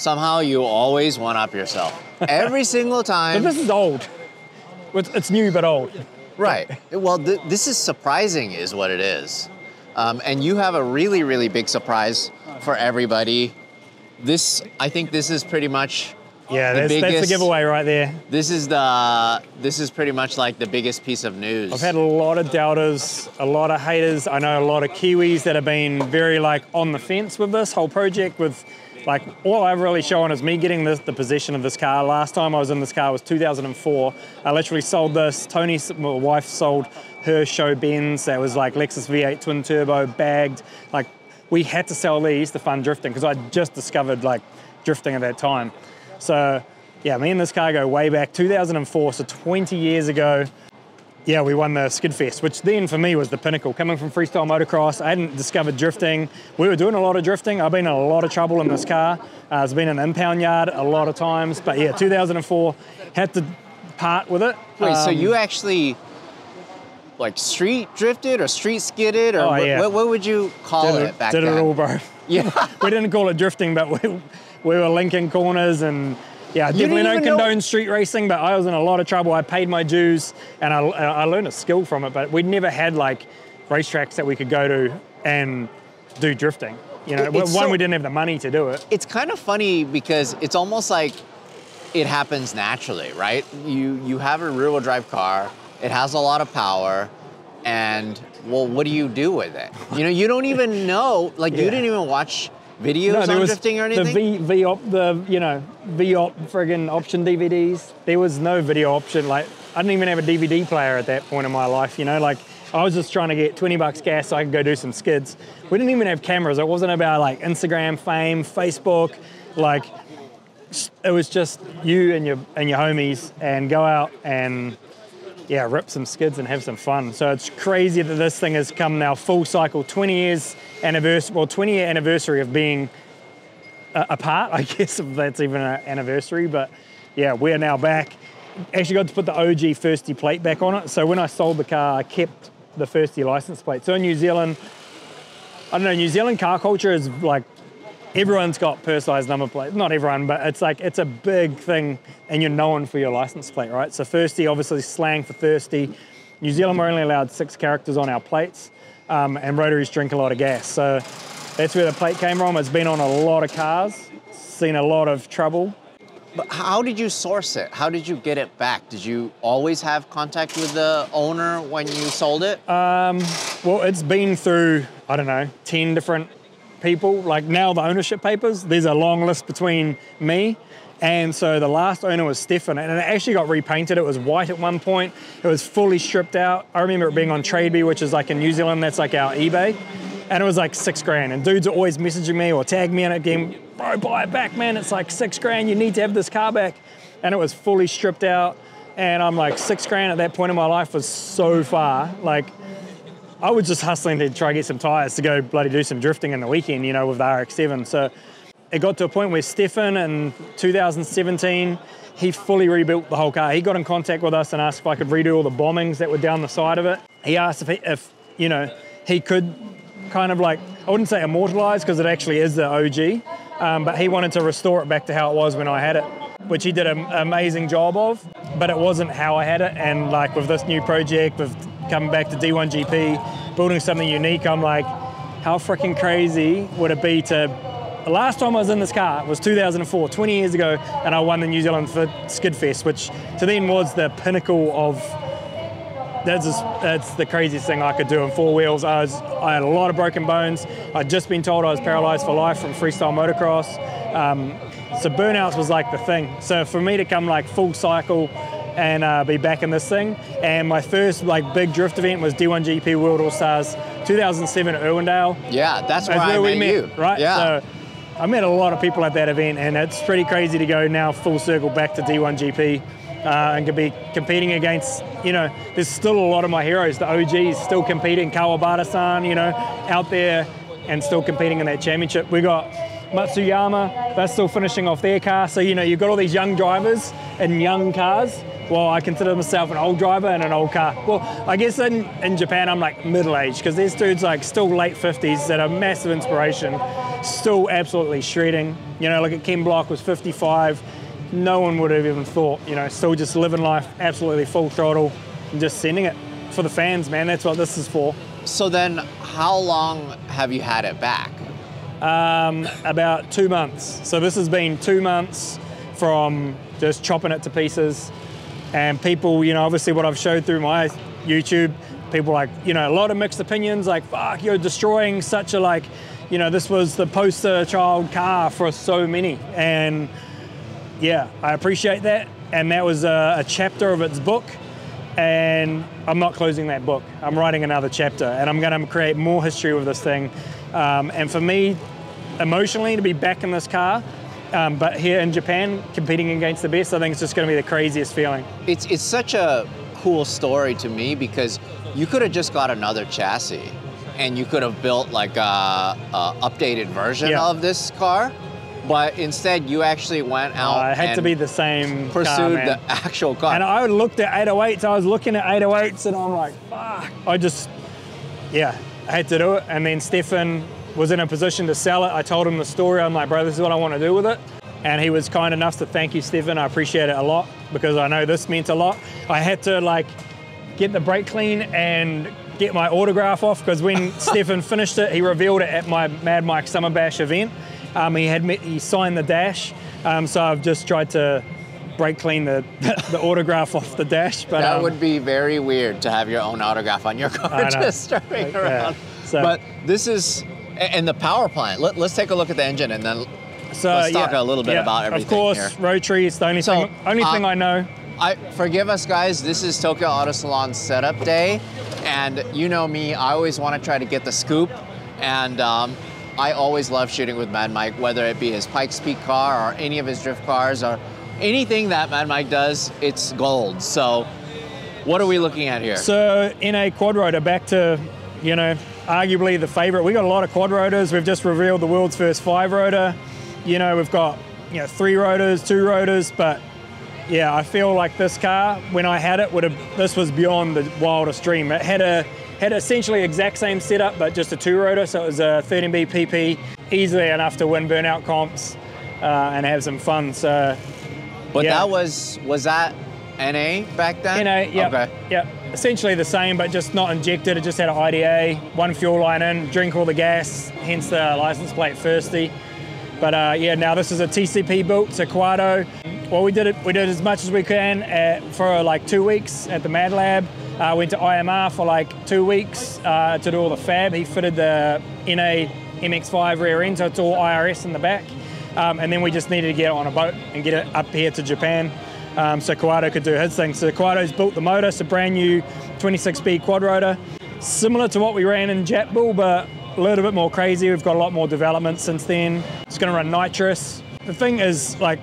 somehow you always one up yourself. Every single But time. this is old. It's, new but old. Right. Well, th- this is surprising, is what it is. Um, and you have a really, really big surprise for everybody. This, I think, this is pretty much. Yeah, the that's, that's the giveaway right there. This is the. This is pretty much like the biggest piece of news. I've had a lot of doubters, a lot of haters. I know a lot of Kiwis that have been very like on the fence with this whole project. With like all I've really shown is me getting this, the possession of this car. Last time I was in this car was 2004. I literally sold this. Tony's my wife sold her show Benz. That was like Lexus V8 twin turbo bagged. Like we had to sell these to fund drifting because I just discovered like drifting at that time. So yeah, me and this car go way back 2004. So 20 years ago. Yeah, we won the Skid Fest, which then for me was the pinnacle. Coming from freestyle motocross, I hadn't discovered drifting. We were doing a lot of drifting. I've been in a lot of trouble in this car. Uh, it's been in an impound yard a lot of times. But yeah, 2004, had to part with it. Wait, so Um, you actually like street drifted or street skidded or Oh, what, yeah. what, what would you call did it, it, back did then? it all, bro. Yeah. we didn't call it drifting, but we, we were linking corners and yeah, I definitely don't even know- condone street racing, but I was in a lot of trouble. I paid my dues and I, I learned a skill from it, but we'd never had like racetracks that we could go to and do drifting. You know, it's one, so- we didn't have the money to do it. it's kind of funny because it's almost like it happens naturally, right? You you have a rear-wheel drive car, it has a lot of power, and well, what do you do with it? You know, you don't even know. Like you didn't even watch videos on drifting or anything. the V, v op, the you know V op friggin' option DVDs. There was no video option. Like I didn't even have a DVD player at that point in my life. You know, like I was just trying to get 20 bucks gas so I could go do some skids. We didn't even have cameras. It wasn't about like Instagram fame, Facebook, like. It was just you and your and your homies and go out and yeah, rip some skids and have some fun. So it's crazy that this thing has come now full cycle, 20 years anniversary, well, 20 year anniversary of being uh, apart, I guess, if that's even an anniversary. But yeah, we're now back. Actually got to put the OG Firsty plate back on it. So when I sold the car, I kept the Firsty license plate. So in New Zealand, I don't know, New Zealand car culture is like everyone's got personalized number plates. Not everyone, but it's like it's a big thing, and you're known for your license plate, right? So thirsty, obviously slang for thirsty. New Zealand, we're only allowed six characters on our plates, um, and rotaries drink a lot of gas. So that's where the plate came from. It's been on a lot of cars, seen a lot of trouble. But how did you source it? How did you get it back? Did you always have contact with the owner when you sold it? Well, it's been through, I don't know, 10 different people. Like now, the ownership papers, there's a long list between me. And so the last owner was Stefan, and it actually got repainted. It was white at one point. It was fully stripped out. I remember it being on Trade Me, which is like in New Zealand, that's like our eBay. And it was like six grand. And dudes are always messaging me or tag me in it, game, bro, buy it back, man. It's like six grand. You need to have this car back. And it was fully stripped out. And I'm like, six grand at that point in my life was so far. Like, I was just hustling to try to get some tyres to go bloody do some drifting in the weekend, you know, with the RX-7. So it got to a point where Stefan in 2017, he fully rebuilt the whole car. He got in contact with us and asked if I could redo all the bombings that were down the side of it. He asked if, he, if you know, he could kind of like, I wouldn't say immortalize because it actually is the OG, um, but he wanted to restore it back to how it was when I had it, which he did an amazing job of, but it wasn't how I had it. And like with this new project, with coming back to D1GP, building something unique, I'm like, how freaking crazy would it be to the last time I was in this car was 2004, 20 years ago, and I won the New Zealand Skid Fest, which to then was the pinnacle of. That's just, that's the craziest thing I could do in four wheels. I was I had a lot of broken bones. I'd just been told I was paralysed for life from freestyle motocross. Um, so burnouts was like the thing. So for me to come like full cycle and uh, be back in this thing, and my first like big drift event was D1GP World All Stars 2007 at Irwindale. yeah, that's where, That's I where we met, you. right? Yeah. So I met a lot of people at that event, and it's pretty crazy to go now full circle back to D1GP uh, and to be competing against, you know, there's still a lot of my heroes. The OGs still competing, Kawabata-san, you know, out there and still competing in that championship. We got Matsuyama, they're still finishing off their car. So, you know, you've got all these young drivers and young cars. Well, I consider myself an old driver in an old car. Well, I guess in, in Japan, I'm like middle aged because there's dudes like still late 50s that are massive inspiration, still absolutely shredding. You know, like at Ken Block was 55. No one would have even thought, you know, still just living life absolutely full throttle and just sending it for the fans, man. That's what this is for. So then, how long have you had it back? Um, about two months. So this has been two months from just chopping it to pieces. And people, you know, obviously what I've showed through my YouTube, people like, you know, a lot of mixed opinions, like, fuck, you're destroying such a like, you know, this was the poster child car for so many. And yeah, I appreciate that. And that was a, a chapter of its book. And I'm not closing that book. I'm writing another chapter, and I'm going to create more history with this thing. Um, and for me, emotionally, to be back in this car, um, but here in Japan, competing against the best, I think it's just going to be the craziest feeling. It's it's such a cool story to me because you could have just got another chassis, and you could have built like a, a updated version Yeah. of this car, but instead you actually went out. Uh, it had to be the same car, pursued man. the actual car. And I looked at 808s. I was looking at 808s, and I'm like, fuck. I just, yeah, I had to do it. And then Stefan was in a position to sell it. I told him the story. I'm like, bro, this is what I want to do with it. And he was kind enough to thank you, Stephen. I appreciate it a lot because I know this meant a lot. I had to like get the brake clean and get my autograph off because when Stephen finished it, he revealed it at my Mad Mike Summer Bash event. Um, he had me, he signed the dash, um, so I've just tried to brake clean the, the autograph off the dash. But that um, would be very weird to have your own autograph on your car just driving Like, around. So- But this is, a- and the power plant. Let, us take a look at the engine and then so, let's talk yeah, a little bit yeah, about everything Of course, here. rotary is the only So, thing. Only uh, thing I know. I forgive us guys. This is Tokyo Auto Salon setup day, and you know me. I always want to try to get the scoop, and um, I always love shooting with Mad Mike, whether it be his Pikes Peak car or any of his drift cars or anything that Mad Mike does. It's gold. So, what are we looking at here? So in a quad rotor, back to, you know, arguably the favorite. We've got a lot of quad rotors. We've just revealed the world's first five rotor. You know, we've got you know three rotors, two rotors, but yeah, I feel like this car, when I had it, would have this was beyond the wildest dream. It had a had essentially exact same setup, but just a two rotor. So it was a 13B PP, easily enough to win burnout comps uh, and have some fun. So but yeah. that was was that NA back then? Know, yeah, Okay. yeah, essentially the same, but just not injected. It just had an IDA, one fuel line in, drink all the gas, hence the license plate thirsty. But uh, yeah, now this is a TCP built to Kawato. Well, we did it. We did as much as we can at, for like two weeks at the Mad Lab. Uh, went to IMR for like two weeks uh, to do all the fab. He fitted the NA MX5 rear end, so it's all IRS in the back. Um, and then we just needed to get it on a boat and get it up here to Japan um, so Kawato could do his thing. So Kawato's built the motor, it's a brand new 26B quad rotor, similar to what we ran in Jet Bull, but a little bit more crazy. We've got a lot more development since then. It's going to run nitrous. The thing is, like,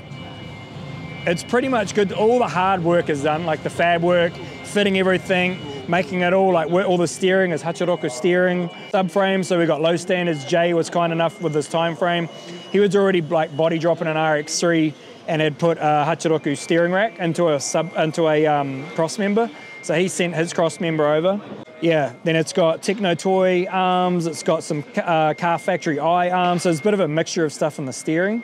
it's pretty much good. All the hard work is done, like the fab work, fitting everything, making it all like all the steering is Hachiroku steering subframe. So we got low standards. Jay was kind enough with his time frame. He was already like body dropping an RX3 and had put a Hachiroku steering rack into a sub into a um, cross member. So he sent his cross member over. Yeah, then it's got Techno Toy arms. It's got some uh, Car Factory Eye arms. So it's a bit of a mixture of stuff in the steering.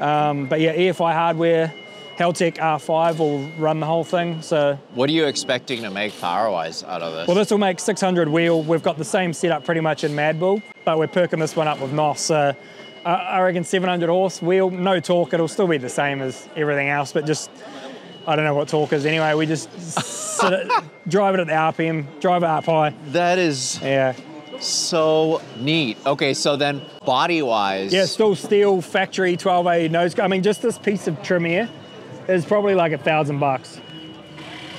Um, but yeah, EFI hardware. Haltech R5 will run the whole thing. So, What are you expecting to make power-wise out of this? well, this will make 600 wheel. We've got the same setup pretty much in Mad Bull, but we're perking this one up with NOS. So, uh, I reckon 700 horse wheel, no torque. It'll still be the same as everything else, but just I don't know what torque is anyway. We just it, drive it at the RPM, drive it up high. that is Yeah, so neat. Okay, so then body-wise, yeah, still steel factory 12A nose. I mean, just this piece of trim here is probably like a thousand bucks.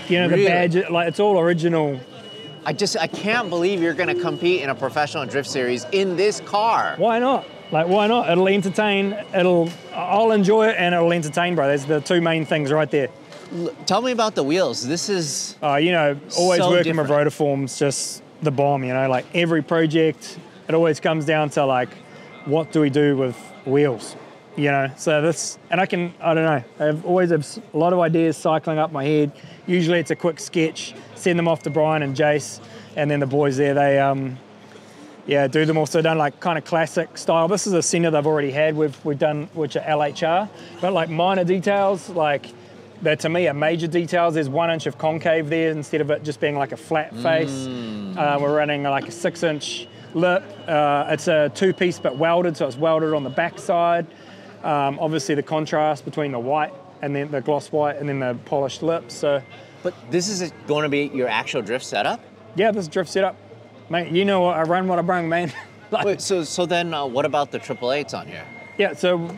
You know, the badge, like it's all original. I just I can't believe you're going to compete in a professional drift series in this car. Why not? Like, why not? It'll entertain. It'll. I'll enjoy it, and it'll entertain, bro. There's the two main things right there. L- Tell me about the wheels. This is Uh, you know, always So working different. with rotiforms, just the bomb. You know, like every project, it always comes down to like, what do we do with wheels? You know, so this, and I can, I don't know. I've always have a lot of ideas cycling up my head. Usually, it's a quick sketch, send them off to Brian and Jace, and then the boys there. They, um, Yeah, do them also done like kind of classic style. This is a center they've already had. We've we've done which are LHR, but like minor details like that to me are major details. There's one inch of concave there instead of it just being like a flat face. Uh, we're running like a six inch lip. Uh, it's a two piece but welded, so it's welded on the back side. Um, obviously the contrast between the white and then the gloss white and then the polished lips. So But this is going to be your actual drift setup. yeah, this drift setup, mate. You know what I run, what I bring, man. like, Wait, so so then uh, what about the triple eights on here? Yeah, so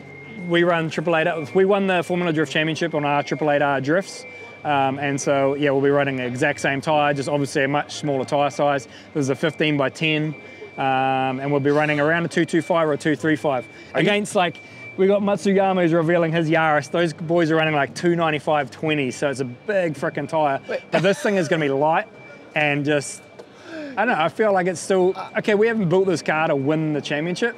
we run Triple Eight. We won the Formula Drift Championship on our Triple Eight R drifts. Um, and so, yeah, we'll be running the exact same tyre, just obviously a much smaller tyre size. This is a 15 by 10, um, and we'll be running around a 225 or a 235. Against, like, we got Matsuyama who's revealing his Yaris. Those boys are running like 295 20, so it's a big freaking tyre. But this thing is going to be light and just I don't know. I feel like it's still okay. We haven't built this car to win the championship.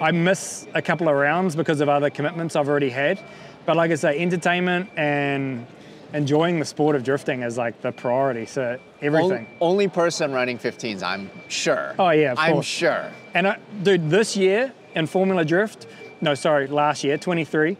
I miss a couple of rounds because of other commitments I've already had. But like I say, entertainment and enjoying the sport of drifting is like the priority. So everything. Only, person running 15s, I'm sure. Oh, yeah, of I'm sure. And I, dude, this year in Formula Drift, no, sorry, last year, 23,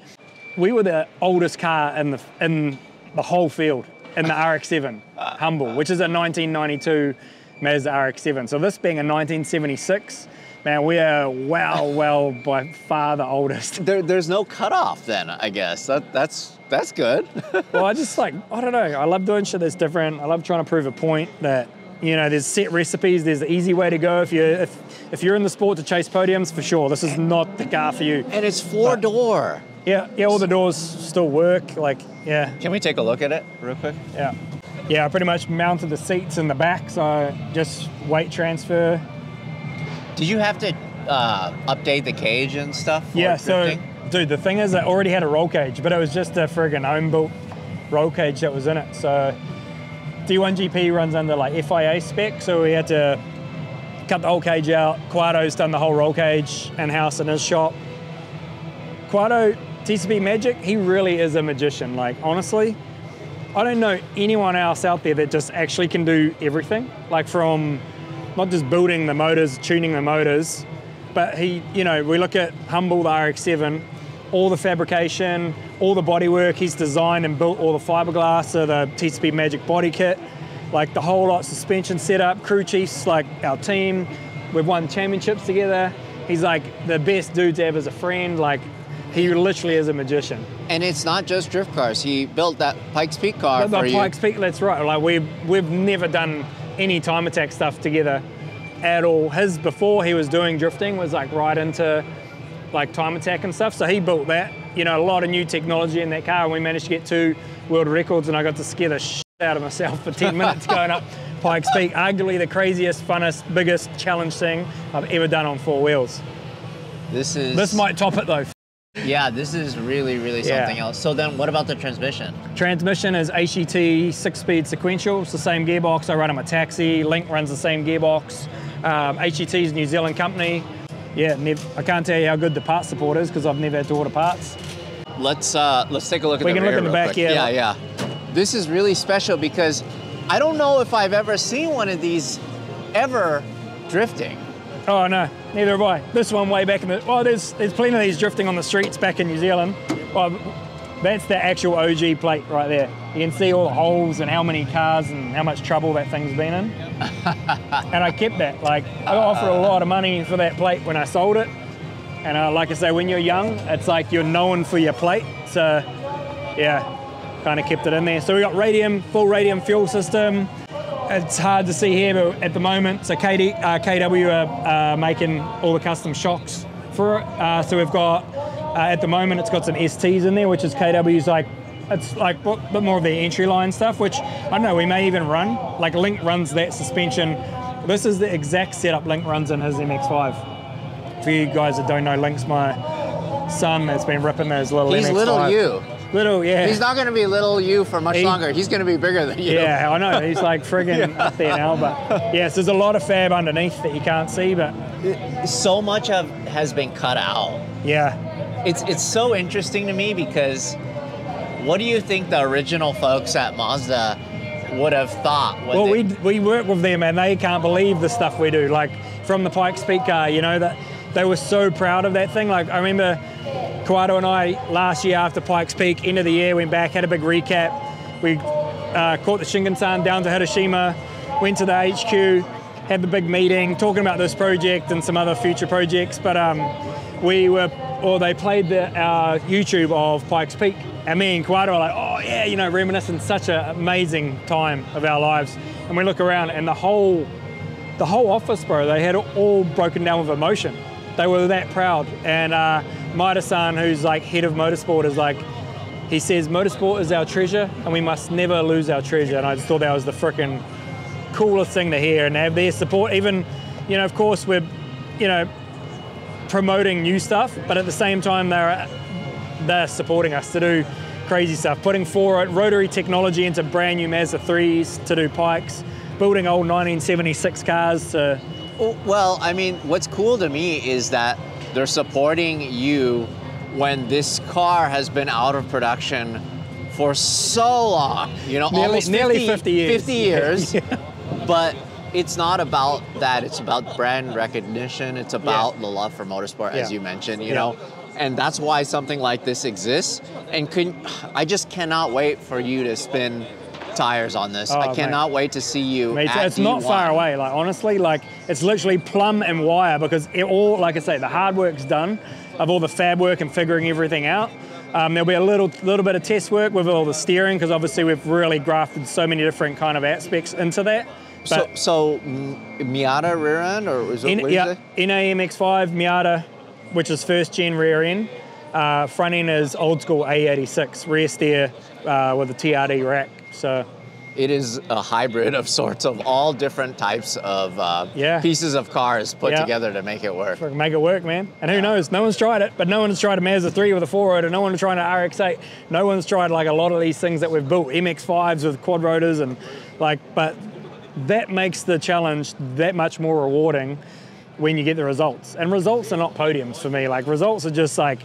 we were the oldest car in the in the whole field in the RX-7 Humble, which is a 1992 Mazda RX-7. So this being a 1976, man, we are well, well by far the oldest. There, there's no cutoff then, I guess. That, that's that's good. well, I just like I don't know. I love doing shit that's different. I love trying to prove a point that you know there's set recipes. There's the easy way to go if you're, if if you're in the sport to chase podiums for sure. This is not the car for you. and it's four door. Yeah, yeah. All the doors still work. Like yeah, Can we take a look at it real quick? yeah, yeah. I pretty much mounted the seats in the back, so just weight transfer. Did you have to uh, update the cage and stuff? Yeah, so dude, the thing is, I already had a roll cage, but it was just a friggin' home built roll cage that was in it. So D1GP runs under like FIA spec, so we had to cut the whole cage out. Kawato's done the whole roll cage and house in his shop. Quado, TCP Magic, he really is a magician. Like, honestly, I don't know anyone else out there that just actually can do everything. Like, from not just building the motors, tuning the motors, but he, you know, we look at Humble, the RX-7, all the fabrication, all the bodywork. He's designed and built all the fiberglass, so the TCP Magic body kit, like the whole lot suspension setup. Crew chiefs, like our team, we've won championships together. He's like the best dude to have as a friend. Like he literally is a magician. And it's not just drift cars. He built that Pikes Peak car The, for the. Pikes Peak, that's right. Like we we've never done any time attack stuff together at all. His before he was doing drifting was like right into like time attack and stuff. So he built that. You know, a lot of new technology in that car, and we managed to get two world records. And I got to scare the shit out of myself for 10 minutes going up Pikes Peak. Arguably the craziest, funnest, biggest challenge thing I've ever done on four wheels. This is This might top it though. yeah. This is really really Yeah. something else. So then, what about the transmission? Transmission is HET six-speed sequential. It's the same gearbox. I run on a taxi. Link runs the same gearbox. Um, HET is a New Zealand company. Yeah, I can't tell you how good the parts support is because I've never had to order parts. Let's uh, let's take a look at We the can look in the back, yeah. Yeah, yeah. This is really special because I don't know if I've ever seen one of these ever drifting. Oh no, neither have I. This one way back in the. Oh, there's there's plenty of these drifting on the streets back in New Zealand. Well, that's the actual OG plate right there. You can see all the holes and how many cars and how much trouble that thing's been in. and I kept that. Like I got offered a lot of money for that plate when I sold it. And uh, like I say, when you're young, it's like you're known for your plate. So yeah, kind of kept it in there. So we got radium, full radium fuel system. It's hard to see here, but at the moment, so KD, uh, KW are uh, making all the custom shocks for it. Uh, so we've got, uh, at the moment, it's got some STs in there, which is KW's like, it's like a bit more of the entry line stuff, which I don't know, we may even run. Like Link runs that suspension. This is the exact setup Link runs in his MX5. For you guys that don't know, Link's my son that's been ripping those little He's MX5. little you. Little, yeah. He's not going to be little you for much He- longer. He's going to be bigger than you. Yeah, I know. He's like friggin' up there now. But yes, there's a lot of fab underneath that you can't see. But So much of has been cut out. yeah, It's it's so interesting to me because what do you think the original folks at Mazda would have thought. Well, we we work with them and they can't believe the stuff we do. Like from the Pikes Peak car, you know that they were so proud of that thing. Like I remember Kawato and I last year after Pikes Peak, end of the year, went back, had a big recap. We uh, caught the Shinkansen down to Hiroshima, went to the HQ, had the big meeting, talking about this project and some other future projects. But um, we were, or they played the uh, YouTube of Pikes Peak, and me and Kawato were like, oh yeah, you know, reminiscing such an amazing time of our lives. And we look around, and the whole, the whole office, bro, they had all broken down with emotion. They were that proud. And uh, Maida-san, who's like head of motorsport, is like, he says, motorsport is our treasure, and we must never lose our treasure. And I just thought that was the freaking coolest thing to hear and have their support. Even, you know, of course, we're, you know, promoting new stuff, but at the same time, they're they're supporting us to do crazy stuff, putting forward rotary technology into brand new Mazda 3s to do pikes, building old 1976 cars to. Well, I mean, what's cool to me is that they're supporting you when this car has been out of production for so long. You know, Nearly- almost nearly 50 years. 50 years. But it's not about that. It's about brand recognition. It's about the love for motorsport, as Yeah. you mentioned. You Yeah. know, and that's why something like this exists. And can, I just cannot wait for you to spin tires on this. Oh, I mate. cannot wait to see you. Mate, at it's not D1. far away. Like honestly, like it's literally plumb and wire because it all, like I say, the hard work's done of all the fab work and figuring everything out. Um, there'll be a little little bit of test work with all the steering because obviously we've really grafted so many different kind of aspects into that. So, But so M- Miata rear end, or is it? in, yeah, it? NAMX5 Miata, which is first gen rear end. Uh, front end is old school A86 rear steer uh, with a TRD rack. So It is a hybrid of sorts of all different types of uh, Yeah. pieces of cars put Yeah. together to make it work. Make it work, man. And who knows? No one's tried it, but no one's tried a Mazda 3 with a 4 rotor. No one's tried an RX8. No one's tried like a lot of these things that we've built, MX5s with quad rotors and like, but that makes the challenge that much more rewarding when you get the results. And results are not podiums for me. Like results are just like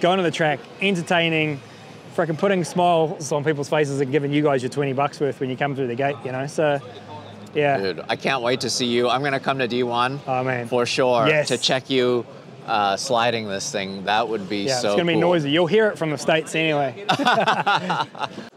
going to the track, entertaining, freaking putting smiles on people's faces and giving you guys your 20 bucks worth when you come through the gate, you know? So, yeah. Dude, I can't wait to see you. I'm gonna come to D1 Oh, man. for sure Yes. to check you uh, sliding this thing. That would be Yeah, so it's gonna be cool. noisy. You'll hear it from the States anyway.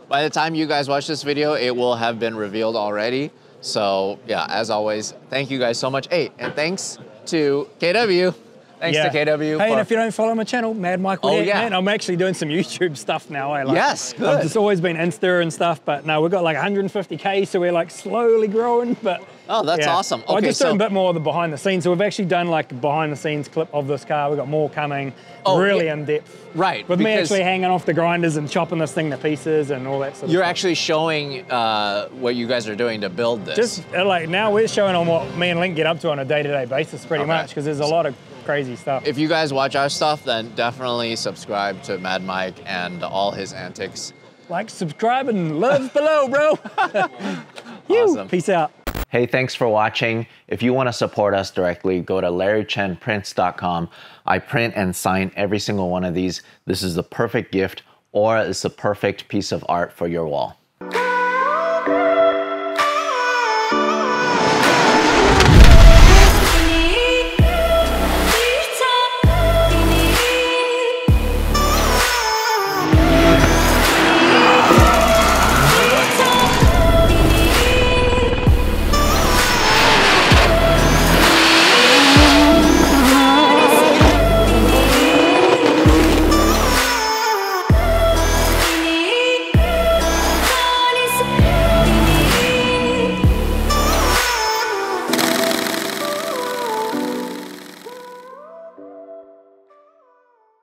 By the time you guys watch this video, it will have been revealed already. So yeah, as always, thank you guys so much. Hey, and thanks to KW. Thanks to KW. Hey, and if you don't follow my channel, Mad Michael, Oh, yeah. man, I'm actually doing some YouTube stuff now. Eh? Like, Yes, good. I've just always been Insta and stuff, but no, we've got like 150k, so we're like slowly growing. But Oh, that's yeah. awesome. Okay, just doing so- a bit more of the behind the scenes. So we've actually done like a behind the scenes clip of this car. We've got more coming, Oh, really yeah. in depth. Right, With me actually hanging off the grinders and chopping this thing to pieces and all that sort of You're stuff. actually showing uh, what you guys are doing to build this. Just uh, like now we're showing on what me and Link get up to on a day to day basis pretty Okay. much because there's a lot of crazy stuff. if you guys watch our stuff, then definitely subscribe to Mad Mike and all his antics. like, subscribe, and love below, bro. You. Awesome. Peace out. Hey, thanks for watching. If you want to support us directly, go to larrychenprints.com. I print and sign every single one of these. This is the perfect gift or it's the perfect piece of art for your wall.